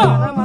Oh. no.